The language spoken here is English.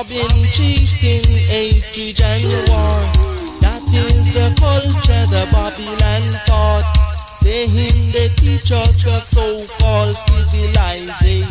Robbing, cheating, hatred and war. That is the culture the Babylon taught. Saying they teach us of so-called civilization.